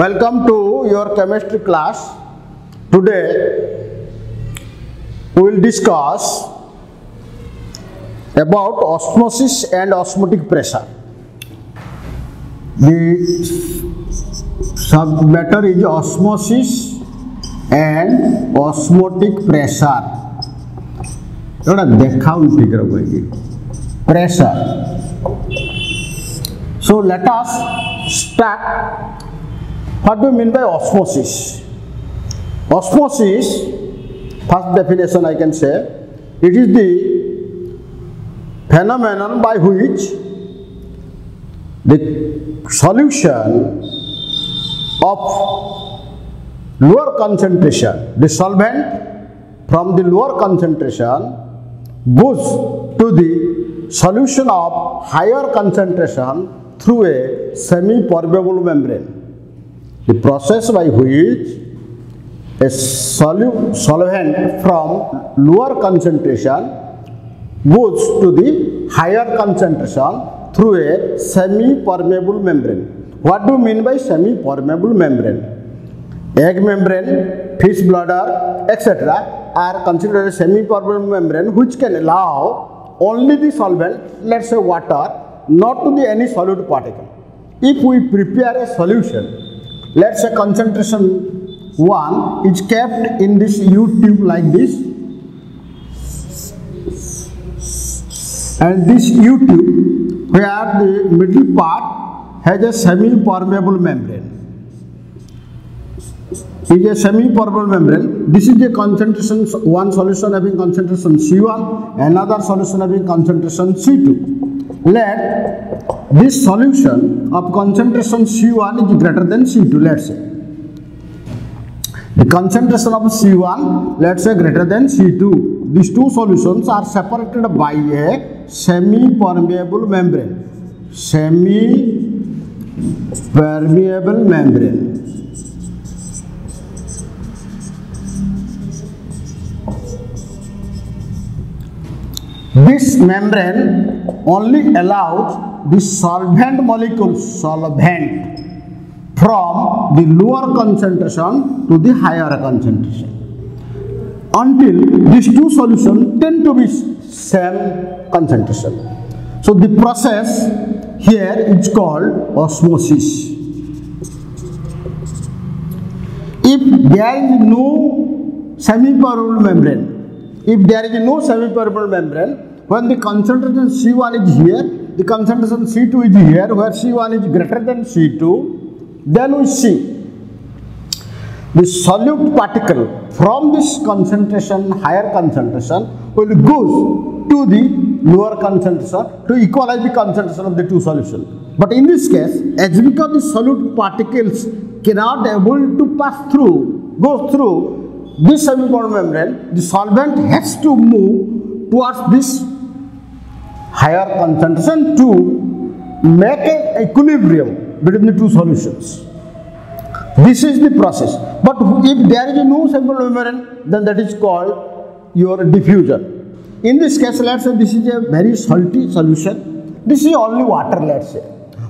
Welcome to your chemistry class. Today we will discuss about osmosis and osmotic pressure. The subject matter is osmosis and osmotic pressure. एउटा देखाउनु ठिक रहेगी pressure. So let us start. What do you mean by osmosis? Osmosis, first definition I can say, it is the phenomenon by which the solution of lower concentration, the solvent from the lower concentration goes to the solution of higher concentration through a semi-permeable membrane. The process by which a solu- solvent from lower concentration goes to the higher concentration through a semi-permeable membrane. What do you mean by semi-permeable membrane? Egg membrane, fish bladder, etc. are considered a semi-permeable membrane which can allow only the solvent, let's say water, not to the any solid particle. If we prepare a solution, let's say concentration 1 is kept in this U tube like this and this U tube where the middle part has a semi-permeable membrane is a semi-permeable membrane. This is the concentration, one solution having concentration C1, another solution having concentration C2. Let this solution of concentration C1 is greater than C2, let's say. The concentration of C1, let's say greater than C2. These two solutions are separated by a semi-permeable membrane. Semi-permeable membrane. This membrane only allows the solvent molecule solvent from the lower concentration to the higher concentration until these two solutions tend to be same concentration. So the process here is called osmosis. If there is no semi-permeable membrane, if there is no semi-permeable membrane, when the concentration C1 is here, the concentration C2 is here, where C1 is greater than C2, then we see the solute particle from this concentration, higher concentration, will go to the lower concentration to equalize the concentration of the two solutions. But in this case, as because the solute particles cannot able to pass through, go through this semi-permeable membrane, the solvent has to move towards this higher concentration to make an equilibrium between the two solutions. This is the process. But if there is no semi-permeable membrane, then that is called your diffusion. In this case, let's say this is a very salty solution. This is only water, let's say.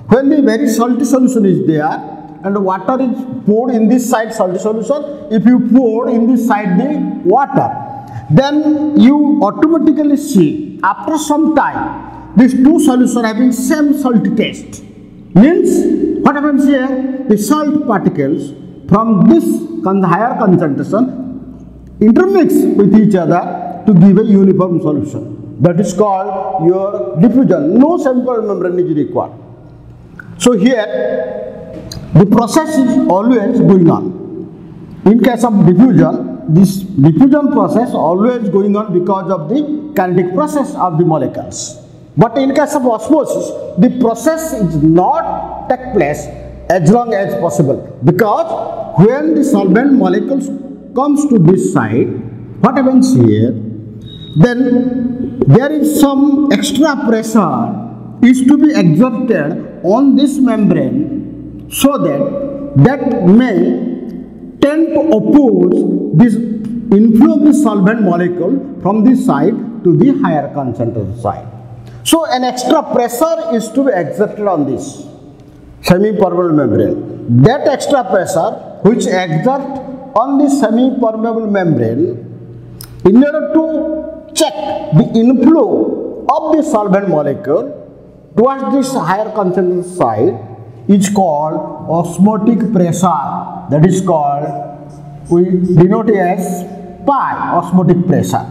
When the very salty solution is there, and water is poured in this side salty solution. If you pour in this side the water then you automatically see after some time these two solutions having same salty taste. Means what happens here? The salt particles from this higher concentration intermix with each other to give a uniform solution. That is called your diffusion. No sample membrane is required. So here the process is always going on. In case of diffusion, this diffusion process always going on because of the kinetic process of the molecules. But in case of osmosis, the process is not take place as long as possible because when the solvent molecules comes to this side, what happens here? Then there is some extra pressure is to be exerted on this membrane so that that may tend to oppose this inflow of the solvent molecule from this side to the higher concentration side. So an extra pressure is to be exerted on this semi-permeable membrane. that extra pressure which exert on the semi-permeable membrane in order to check the inflow of the solvent molecule towards this higher concentration side is called osmotic pressure. That is called we denote as pi osmotic pressure.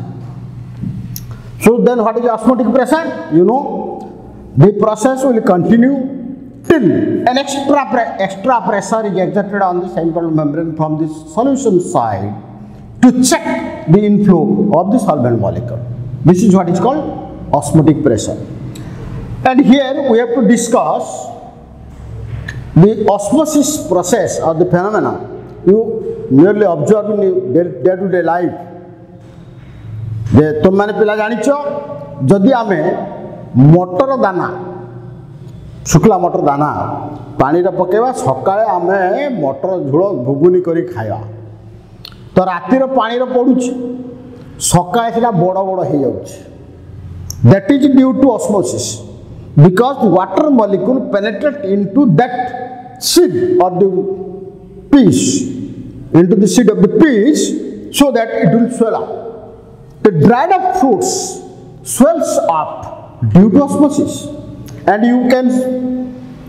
So then what is osmotic pressure? You know the process will continue till an extra pre- extra pressure is exerted on the central membrane from the solution side to check the inflow of the solvent molecule. This is what is called osmotic pressure. And here we have to discuss The osmosis process or the phenomena you merely observe in day to day life. যে তোমার পিলা জানিছ? যদি আমি মটর দানা, শুকলা মটর দানা পানিরে পকাইবা সকালে আমি মটর ঝোল ঘুগুনি করে খাইবা তো রাতির পানিরে পড়ুছি সকালে সেটা বড় বড় হয়ে যাচ্ছে that is due to osmosis because water molecule penetrate into that seed or the piece into the seed of the piece so that it will swell up. The dried up fruits swells up due to osmosis. And you can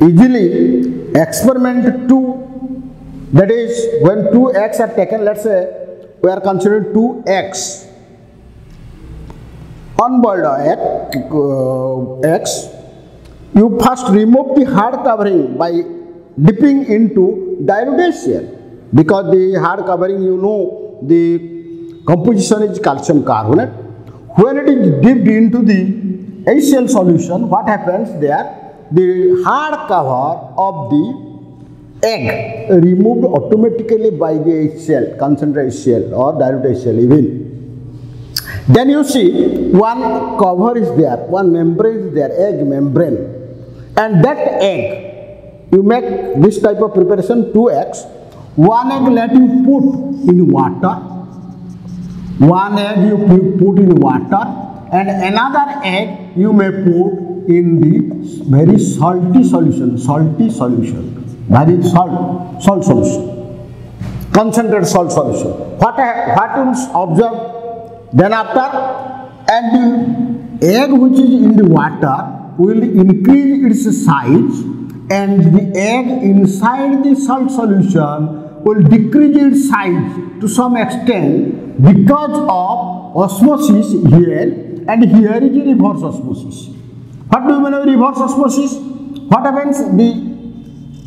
easily experiment to that is when two eggs are taken let's say we are considering two eggs. Unboiled egg, uh, eggs, you first remove the hard covering by dipping into diluted shell because the hard covering you know the composition is calcium carbonate. When it is dipped into the HCl solution, what happens there? The hard cover of the egg removed automatically by the HCl, concentrated HCl or diluted HCl even. Then you see one cover is there, one membrane is there, egg membrane. And that egg, you make this type of preparation, two eggs. One egg let you put in water, one egg you put in water, and another egg you may put in the very salty solution, salty solution, very salt, salt solution, concentrated salt solution. What, what you observe? Then after, and the egg which is in the water will increase its size and the egg inside the salt solution will decrease its size to some extent because of osmosis here and here is reverse osmosis. What do you mean by reverse osmosis? What happens? The,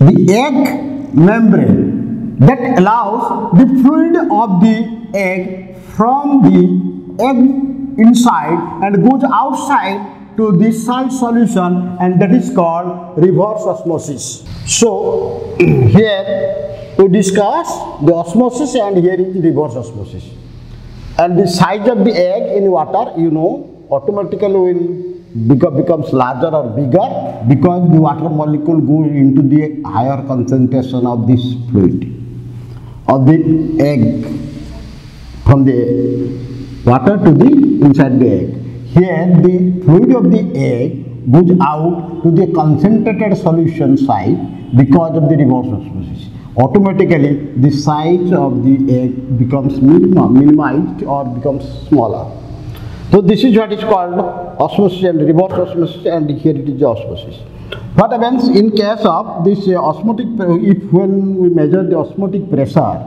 the egg membrane that allows the fluid of the egg from the egg inside and goes outside to the salt solution and that is called reverse osmosis. So here we discuss the osmosis and here is reverse osmosis. And the size of the egg in water, you know, automatically will become, becomes larger or bigger because the water molecule goes into the higher concentration of this fluid of the egg from the water to the inside the egg. Here the fluid of the egg goes out to the concentrated solution side because of the reverse osmosis. Automatically the size of the egg becomes minimized or becomes smaller. So this is what is called osmosis and reverse osmosis and here it is osmosis. What happens in case of this uh, osmotic, if when we measure the osmotic pressure,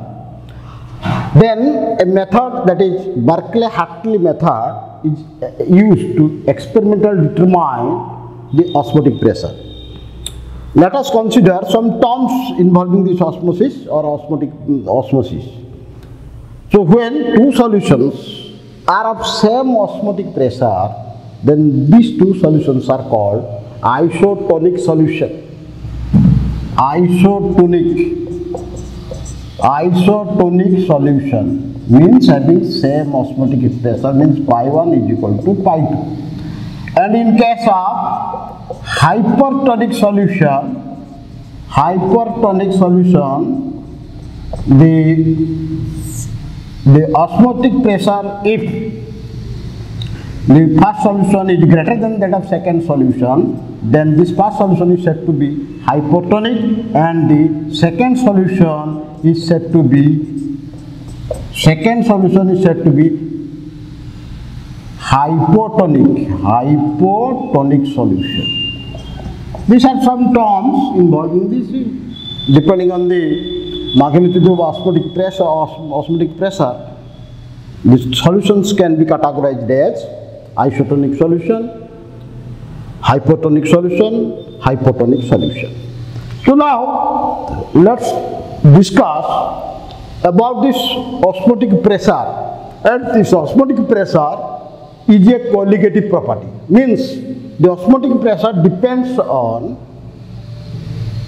then a method that is Berkeley-Hartley method is used to experimentally determine the osmotic pressure. Let us consider some terms involving this osmosis or osmotic mm, osmosis. So when two solutions are of same osmotic pressure, then these two solutions are called isotonic solution. Isotonic isotonic solution means having same osmotic pressure means pi 1 is equal to pi 2 and in case of hypertonic solution hypertonic solution the the osmotic pressure if the first solution is greater than that of second solution then this first solution is said to be hypotonic and the second solution is said to be second solution is said to be hypotonic hypotonic solution. These are some terms involved in this. Depending on the magnitude of osmotic pressure osmotic pressure the solutions can be categorized as isotonic solution hypotonic solution hypotonic solution. So now let's discuss about this osmotic pressure. And this osmotic pressure is a colligative property. Means the osmotic pressure depends on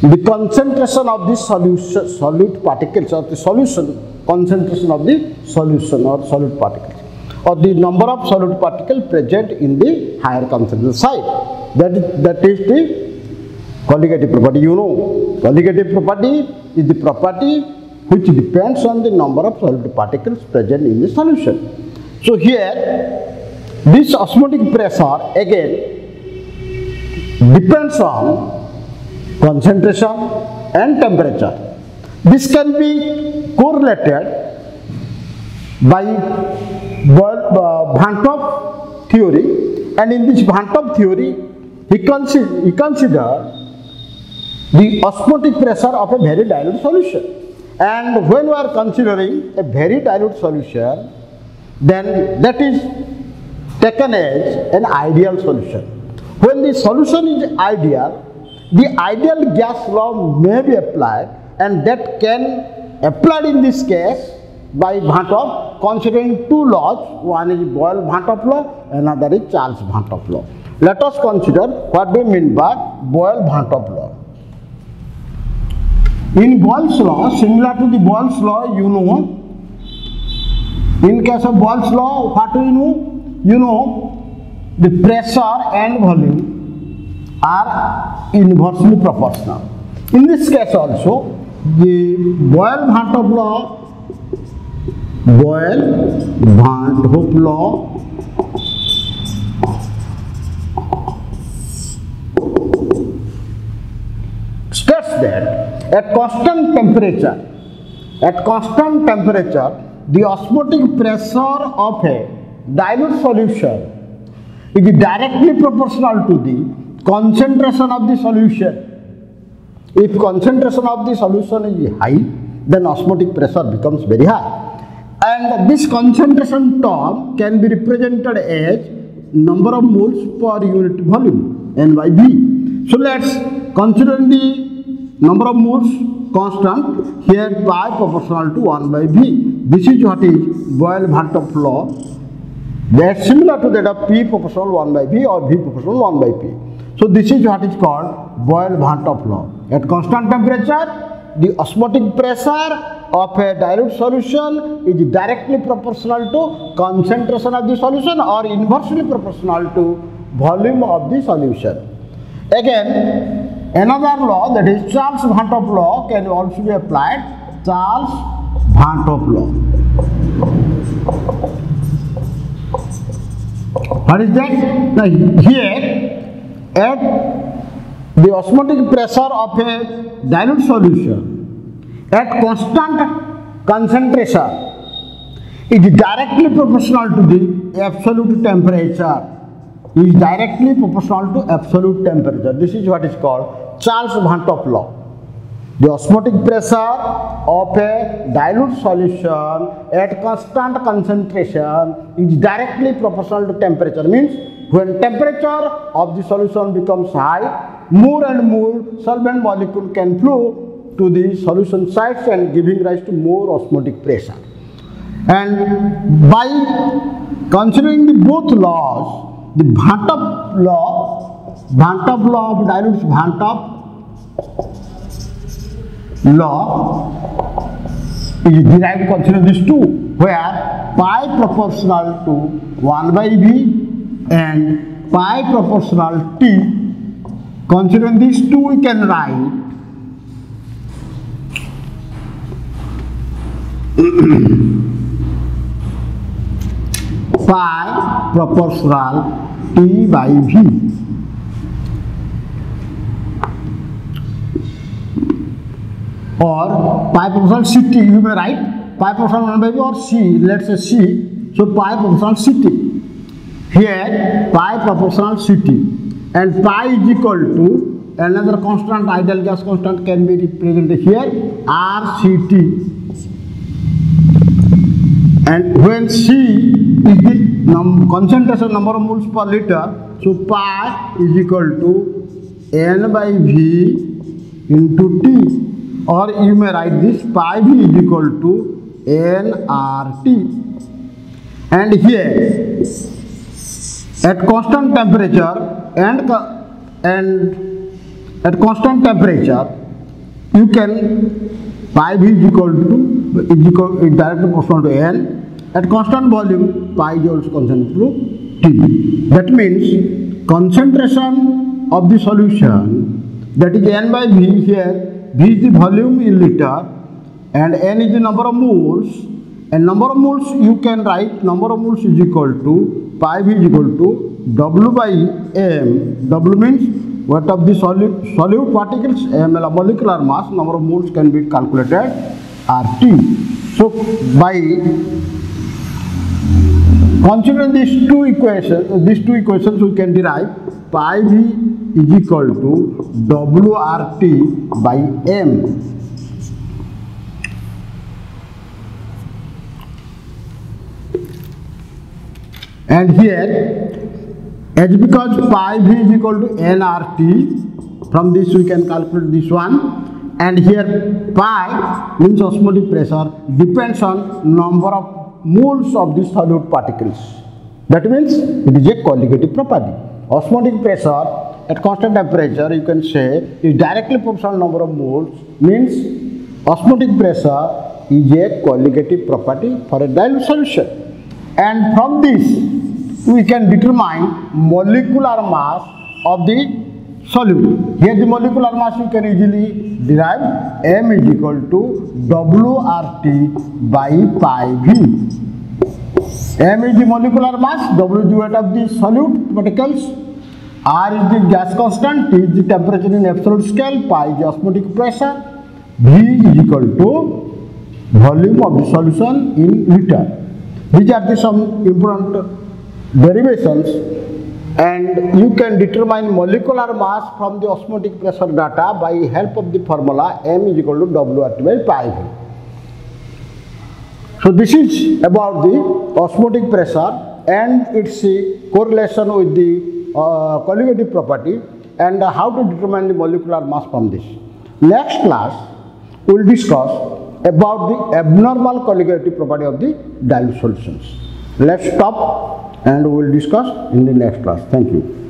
the concentration of the solution solute particles or the solution concentration of the solution or solute particles or the number of solute particles present in the higher concentration site that that is the colligative property you know. Colligative property is the property which depends on the number of solute particles present in the solution. So here this osmotic pressure again depends on concentration and temperature. This can be correlated by uh, Van't Hoff theory. And in this Hoff theory he, consider, he considered the osmotic pressure of a very dilute solution and when we are considering a very dilute solution then that is taken as an ideal solution. When the solution is ideal, the ideal gas law may be applied and that can applied in this case by Van't considering two laws, one is Boyle-Van't law, another is Charles-Van't law. Let us consider what we mean by Boyle-Van't law. In Boyle's law similar to Boyle's law you know in case of Boyle's law what you know you know the pressure and volume are inversely proportional in this case also Boyle Van't Hoff law Boyle Van't Hoff law that at constant temperature, at constant temperature, the osmotic pressure of a dilute solution is directly proportional to the concentration of the solution. If concentration of the solution is high, then osmotic pressure becomes very high. And this concentration term can be represented as number of moles per unit volume, N. So let's consider the number of moles constant here pi proportional to 1 by V. This is what is Boyle-Van't law that similar to that of P proportional 1 by V or V proportional 1 by P. So this is what is called Boyle-Van't law. At constant temperature, the osmotic pressure of a dilute solution is directly proportional to concentration of the solution or inversely proportional to volume of the solution. Again, another law that is Charles-Van't law can also be applied. Charles-Van't law. What is that? Now here at the osmotic pressure of a dilute solution at constant concentration is directly proportional to the absolute temperature is directly proportional to absolute temperature. This is what is called Charles-Van't Hoff law. The osmotic pressure of a dilute solution at constant concentration is directly proportional to temperature. Means when temperature of the solution becomes high, more and more solvent molecule can flow to the solution sites and giving rise to more osmotic pressure. And by considering the both laws, the Hoff law, Law of dilutes Van't Hoff law is derived considering these two where pi proportional to 1 by v and pi proportional t considering these two we can write pi proportional t by v or pi proportional ct you may write pi proportional 1 by v or c let's say c so pi proportional ct here pi proportional ct and pi is equal to another constant ideal gas constant can be represented here rct and when c is the num concentration number of moles per liter so pi is equal to n by v into t or you may write this pi v is equal to nrt and here at constant temperature and and at constant temperature you can pi v is equal to is equal directly proportional to n. At constant volume pi is also constant to t. That means concentration of the solution that is n by v here v is the volume in liter and n is the number of moles. And number of moles you can write number of moles is equal to pi v is equal to w by m. W means weight of the solid solute particles? M is molecular mass. Number of moles can be calculated rt so by considering these two equations these two equations we can derive pi v is equal to wrt by m. And here as because pi v is equal to nrt from this we can calculate this one. And here pi means osmotic pressure depends on number of moles of the solute particles. That means it is a colligative property. Osmotic pressure at constant temperature you can say is directly proportional number of moles means osmotic pressure is a colligative property for a dilute solution. And from this we can determine molecular mass of the solute. Here the molecular mass you can easily derive m is equal to WRT by pi v. m is the molecular mass, W is the weight of the solute particles, R is the gas constant, T the temperature in absolute scale, pi is the osmotic pressure, V is equal to volume of the solution in liter. These are the some important derivations and you can determine molecular mass from the osmotic pressure data by help of the formula m is equal to WRT by pi v. So this is about the osmotic pressure and its correlation with the uh, colligative property and how to determine the molecular mass from this. Next class we will discuss about the abnormal colligative property of the dilute solutions. Let's stop and we will discuss in the next class. Thank you.